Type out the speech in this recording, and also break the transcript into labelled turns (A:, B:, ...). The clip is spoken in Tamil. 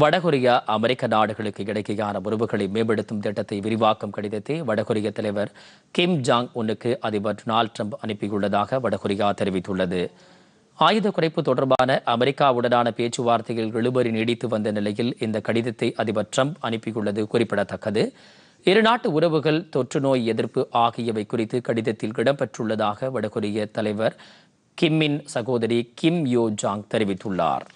A: வடகொரியா அமெரிக்க நாடுகளுக்கு இடையேயான உறவுகளை மேம்படுத்தும் திட்டத்தை விரிவாக்கும் கடிதத்தை வடகொரிய தலைவர் கிம் ஜாங் உன்னுக்கு அதிபர் டொனால்ட் ட்ரம்ப் அனுப்பியுள்ளதாக வடகொரியா தெரிவித்துள்ளது. ஆயுத குறைப்பு தொடர்பான அமெரிக்காவுடனான பேச்சுவார்த்தைகள் இழுபறி நீடித்து வந்த நிலையில் இந்த கடிதத்தை அதிபர் ட்ரம்ப் அனுப்பியுள்ளது குறிப்பிடத்தக்கது. இருநாட்டு உறவுகள் தொற்று நோய் எதிர்ப்பு ஆகியவை குறித்து கடிதத்தில் இடம்பெற்றுள்ளதாக வடகொரிய தலைவர் கிம்மின் சகோதரி கிம் யோ ஜாங் தெரிவித்துள்ளார்.